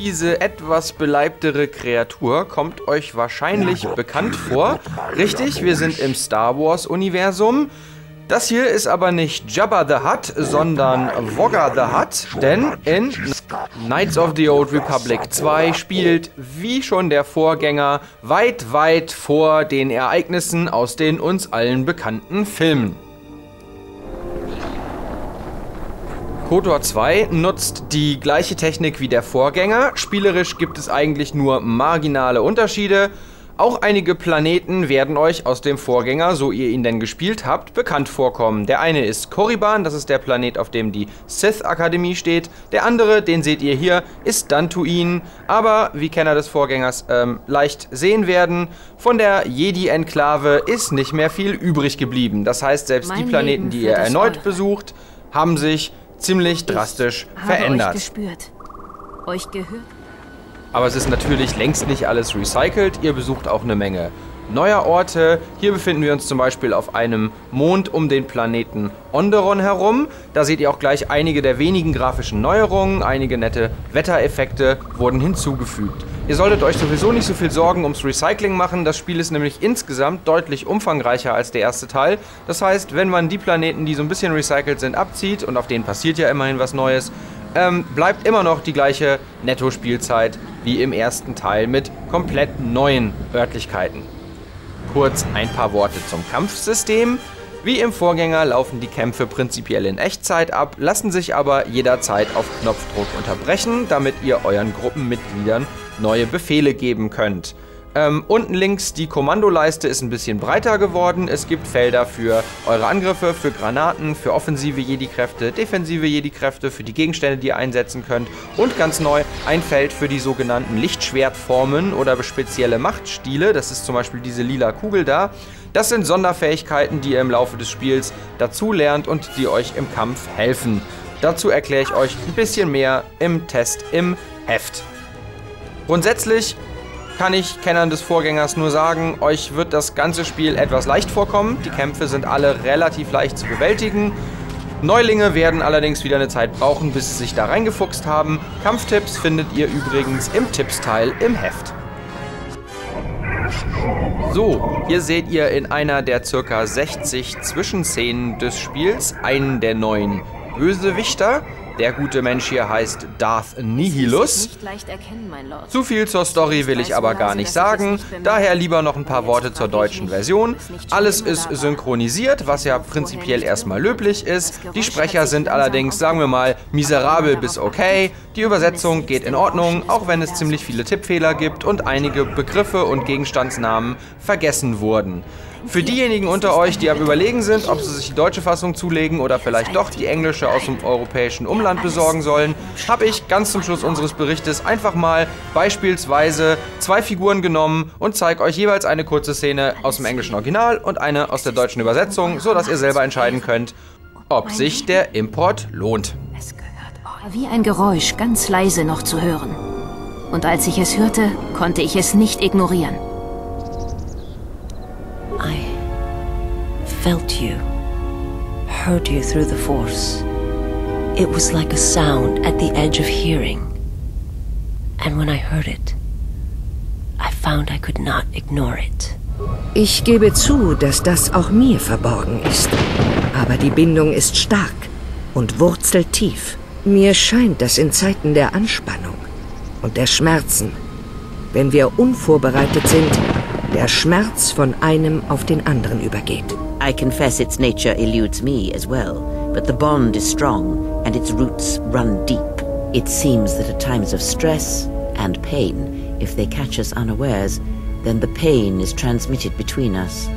Diese etwas beleibtere Kreatur kommt euch wahrscheinlich bekannt vor. Richtig, wir sind im Star Wars-Universum. Das hier ist aber nicht Jabba the Hutt, sondern Wogga the Hutt, denn in Knights of the Old Republic 2 spielt, wie schon der Vorgänger, weit, weit vor den Ereignissen aus den uns allen bekannten Filmen. KOTOR 2 nutzt die gleiche Technik wie der Vorgänger. Spielerisch gibt es eigentlich nur marginale Unterschiede. Auch einige Planeten werden euch aus dem Vorgänger, so ihr ihn denn gespielt habt, bekannt vorkommen. Der eine ist Korriban, das ist der Planet, auf dem die Sith-Akademie steht. Der andere, den seht ihr hier, ist Dantooine. Aber, wie Kenner des Vorgängers ähm, leicht sehen werden, von der Jedi-Enklave ist nicht mehr viel übrig geblieben. Das heißt, selbst mein die Planeten, die ihr erneut besucht, haben sich ziemlich drastisch ich verändert. Habe euch gespürt. Euch gehört. Aber es ist natürlich längst nicht alles recycelt. Ihr besucht auch eine Menge neuer Orte. Hier befinden wir uns zum Beispiel auf einem Mond um den Planeten Onderon herum. Da seht ihr auch gleich einige der wenigen grafischen Neuerungen. Einige nette Wettereffekte wurden hinzugefügt. Ihr solltet euch sowieso nicht so viel Sorgen ums Recycling machen. Das Spiel ist nämlich insgesamt deutlich umfangreicher als der erste Teil. Das heißt, wenn man die Planeten, die so ein bisschen recycelt sind, abzieht, und auf denen passiert ja immerhin was Neues, ähm, bleibt immer noch die gleiche Netto-Spielzeit wie im ersten Teil mit komplett neuen Örtlichkeiten. Kurz ein paar Worte zum Kampfsystem. Wie im Vorgänger laufen die Kämpfe prinzipiell in Echtzeit ab, lassen sich aber jederzeit auf Knopfdruck unterbrechen, damit ihr euren Gruppenmitgliedern neue Befehle geben könnt. Ähm, unten links die Kommandoleiste ist ein bisschen breiter geworden. Es gibt Felder für eure Angriffe, für Granaten, für offensive Jedi-Kräfte, defensive Jedi-Kräfte, für die Gegenstände, die ihr einsetzen könnt. Und ganz neu ein Feld für die sogenannten Lichtschwertformen oder spezielle Machtstile. Das ist zum Beispiel diese lila Kugel da. Das sind Sonderfähigkeiten, die ihr im Laufe des Spiels dazu lernt und die euch im Kampf helfen. Dazu erkläre ich euch ein bisschen mehr im Test im Heft. Grundsätzlich kann ich Kennern des Vorgängers nur sagen, euch wird das ganze Spiel etwas leicht vorkommen. Die Kämpfe sind alle relativ leicht zu bewältigen. Neulinge werden allerdings wieder eine Zeit brauchen, bis sie sich da reingefuchst haben. Kampftipps findet ihr übrigens im Tippsteil im Heft. So, hier seht ihr in einer der ca. 60 Zwischenszenen des Spiels einen der neuen Bösewichter. Der gute Mensch hier heißt Darth Nihilus. Zu viel zur Story will ich aber gar nicht sagen, daher lieber noch ein paar Worte zur deutschen Version. Alles ist synchronisiert, was ja prinzipiell erstmal löblich ist. Die Sprecher sind allerdings, sagen wir mal, miserabel bis okay. Die Übersetzung geht in Ordnung, auch wenn es ziemlich viele Tippfehler gibt und einige Begriffe und Gegenstandsnamen vergessen wurden. Für diejenigen unter euch, die am Überlegen sind, ob sie sich die deutsche Fassung zulegen oder vielleicht doch die englische aus dem europäischen Umland besorgen sollen, habe ich ganz zum Schluss unseres Berichtes einfach mal beispielsweise zwei Figuren genommen und zeige euch jeweils eine kurze Szene aus dem englischen Original und eine aus der deutschen Übersetzung, sodass ihr selber entscheiden könnt, ob sich der Import lohnt. Es gehört wie ein Geräusch ganz leise noch zu hören. Und als ich es hörte, konnte ich es nicht ignorieren. Felt you, heard you through the Force. It was like a sound at the edge of hearing. And when I heard it, I found I could not ignore it. Ich gebe zu, dass das auch mir verborgen ist. Aber die Bindung ist stark und wurzelt tief. Mir scheint, dass in Zeiten der Anspannung und der Schmerzen, wenn wir unvorbereitet sind, der Schmerz von einem auf den anderen übergeht. I confess its nature eludes me as well, but the bond is strong and its roots run deep. It seems that at times of stress and pain, if they catch us unawares, then the pain is transmitted between us.